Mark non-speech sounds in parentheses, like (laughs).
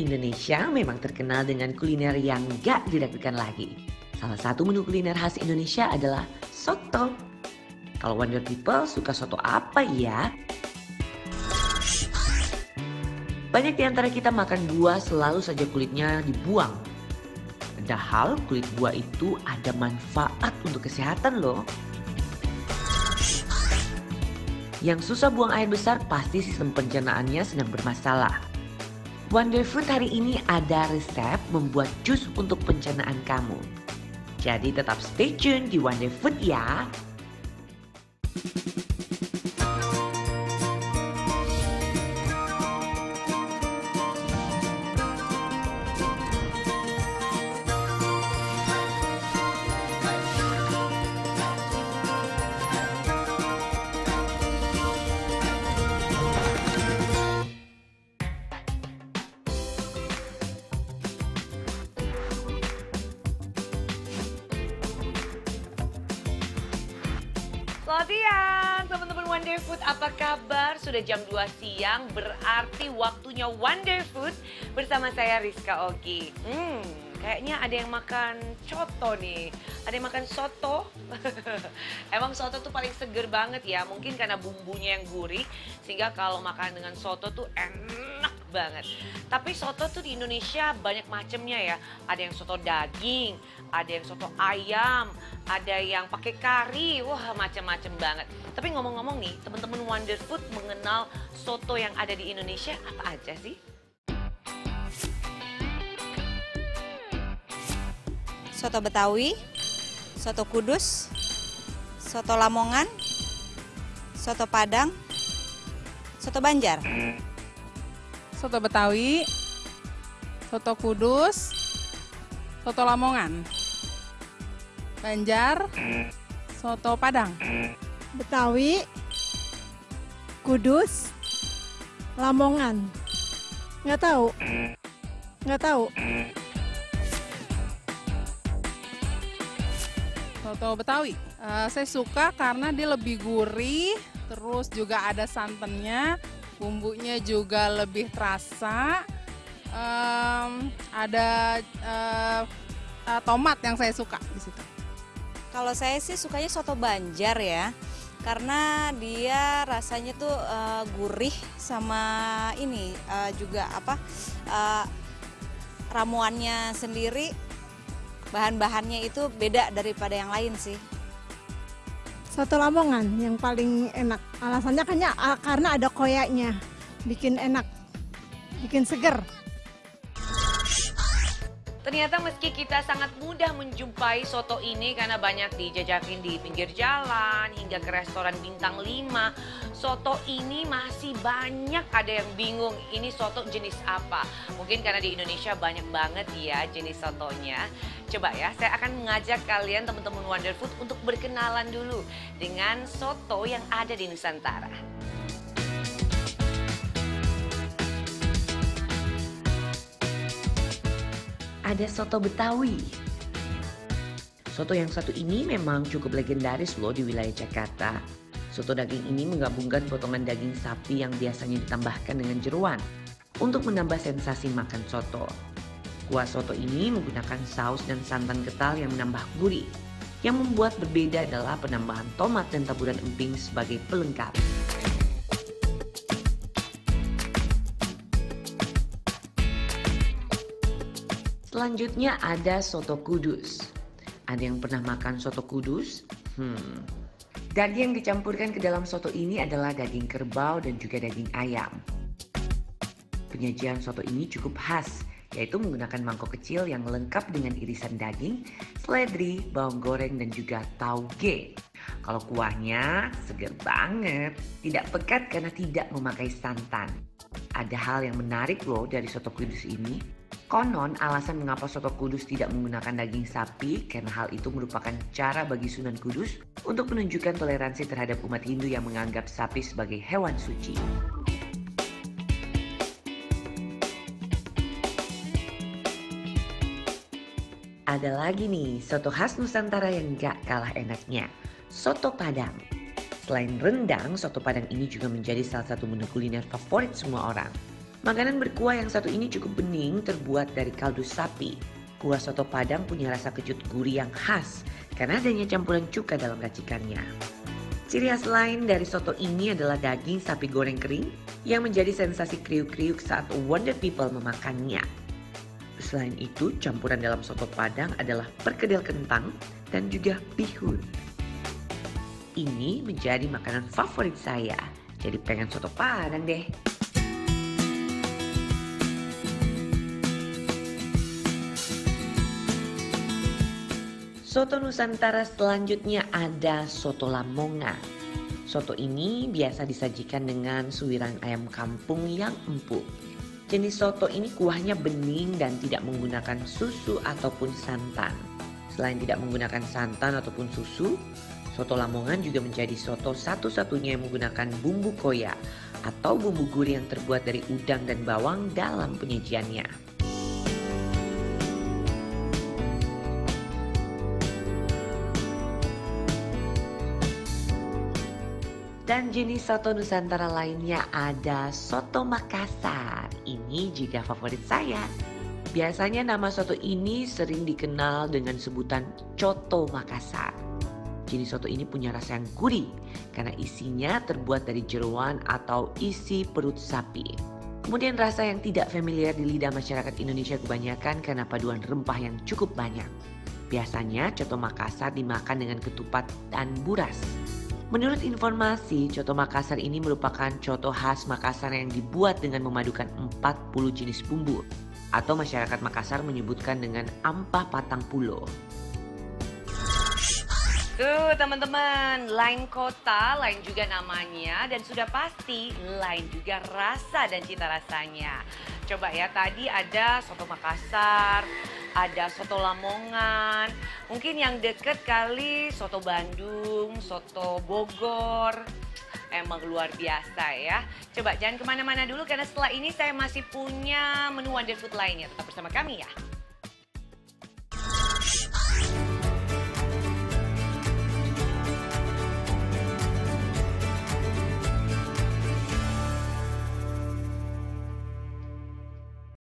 Indonesia memang terkenal dengan kuliner yang gak diragukan lagi. Salah satu menu kuliner khas Indonesia adalah soto. Kalau Wonder People suka soto apa ya? Banyak di antara kita makan buah selalu saja kulitnya dibuang. Padahal kulit buah itu ada manfaat untuk kesehatan loh. Yang susah buang air besar pasti sistem pencernaannya sedang bermasalah. Wonder Food hari ini ada resep membuat jus untuk pencernaan kamu. Jadi tetap stay tune di Wonder Food ya. Selamat siang teman-teman Wonder Food, apa kabar? Sudah jam 2 siang, berarti waktunya Wonder Food bersama saya Rizka Ogi. Hmm, kayaknya ada yang makan coto nih, ada yang makan soto. (laughs) Emang soto tuh paling seger banget ya, mungkin karena bumbunya yang gurih, sehingga kalau makan dengan soto tuh enak banget. Tapi soto tuh di Indonesia banyak macamnya ya, ada yang soto daging, ada yang soto ayam, ada yang pakai kari, wah macam-macam banget. Tapi ngomong-ngomong nih, teman-teman Wonder Food mengenal soto yang ada di Indonesia apa aja sih? Soto Betawi, soto Kudus, soto Lamongan, soto Padang, soto Banjar. soto Betawi, soto Kudus, soto Lamongan, Banjar, soto Padang. Betawi, Kudus, Lamongan. Nggak tahu. Nggak tahu. Soto Betawi, Eh, saya suka karena dia lebih gurih, terus juga ada santannya, bumbunya juga lebih terasa. Em, ada eh, eh, tomat yang saya suka di situ. Kalau saya sih sukanya soto Banjar ya. Karena dia rasanya tuh eh, gurih sama ini eh, juga apa eh, ramuannya sendiri bahan-bahannya itu beda daripada yang lain sih. Soto Lamongan yang paling enak. Alasannya kayaknya karena ada koyaknya. Bikin enak. Bikin seger. Ternyata meski kita sangat mudah menjumpai soto ini karena banyak dijajakin di pinggir jalan hingga ke restoran bintang 5, soto ini masih banyak ada yang bingung ini soto jenis apa. Mungkin karena di Indonesia banyak banget ya jenis sotonya. Coba ya, saya akan mengajak kalian teman-teman Wonder Food untuk berkenalan dulu dengan soto yang ada di Nusantara. Ada soto Betawi. Soto yang satu ini memang cukup legendaris loh di wilayah Jakarta. Soto daging ini menggabungkan potongan daging sapi yang biasanya ditambahkan dengan jeruan untuk menambah sensasi makan soto. Kuah soto ini menggunakan saus dan santan kental yang menambah gurih. Yang membuat berbeda adalah penambahan tomat dan taburan emping sebagai pelengkap. Selanjutnya ada soto kudus. Ada yang pernah makan soto kudus? Hmm. Daging yang dicampurkan ke dalam soto ini adalah daging kerbau dan juga daging ayam. Penyajian soto ini cukup khas, yaitu menggunakan mangkok kecil yang lengkap dengan irisan daging, seledri, bawang goreng, dan juga tauge. Kalau kuahnya segar banget, tidak pekat karena tidak memakai santan. Ada hal yang menarik loh dari soto kudus ini. Konon alasan mengapa soto kudus tidak menggunakan daging sapi karena hal itu merupakan cara bagi Sunan Kudus untuk menunjukkan toleransi terhadap umat Hindu yang menganggap sapi sebagai hewan suci. Ada lagi nih soto khas Nusantara yang gak kalah enaknya, soto Padang. Selain rendang, soto Padang ini juga menjadi salah satu menu kuliner favorit semua orang. Makanan berkuah yang satu ini cukup bening terbuat dari kaldu sapi. Kuah soto Padang punya rasa kejut gurih yang khas karena adanya campuran cuka dalam racikannya. Ciri khas lain dari soto ini adalah daging sapi goreng kering yang menjadi sensasi kriuk-kriuk saat Wonder People memakannya. Selain itu, campuran dalam soto Padang adalah perkedel kentang dan juga bihun. Ini menjadi makanan favorit saya, jadi pengen soto Padang deh. Soto Nusantara selanjutnya ada soto Lamongan. Soto ini biasa disajikan dengan suiran ayam kampung yang empuk. Jenis soto ini kuahnya bening dan tidak menggunakan susu ataupun santan. Selain tidak menggunakan santan ataupun susu, soto Lamongan juga menjadi soto satu-satunya yang menggunakan bumbu koya atau bumbu gurih yang terbuat dari udang dan bawang dalam penyajiannya. Dan jenis soto Nusantara lainnya ada soto Makassar. Ini juga favorit saya. Biasanya nama soto ini sering dikenal dengan sebutan coto Makassar. Jenis soto ini punya rasa yang gurih karena isinya terbuat dari jeruan atau isi perut sapi. Kemudian rasa yang tidak familiar di lidah masyarakat Indonesia kebanyakan karena paduan rempah yang cukup banyak. Biasanya coto Makassar dimakan dengan ketupat dan buras. Menurut informasi, coto Makassar ini merupakan coto khas Makassar yang dibuat dengan memadukan 40 jenis bumbu atau masyarakat Makassar menyebutkan dengan ampah patang pulo. Tuh teman-teman, lain kota, lain juga namanya dan sudah pasti lain juga rasa dan cita rasanya. Coba ya, tadi ada soto Makassar, ada soto Lamongan, mungkin yang deket kali soto Bandung, soto Bogor. Emang luar biasa ya. Coba jangan ke mana-mana dulu karena setelah ini saya masih punya menu Wonder Food lainnya. Tetap bersama kami ya.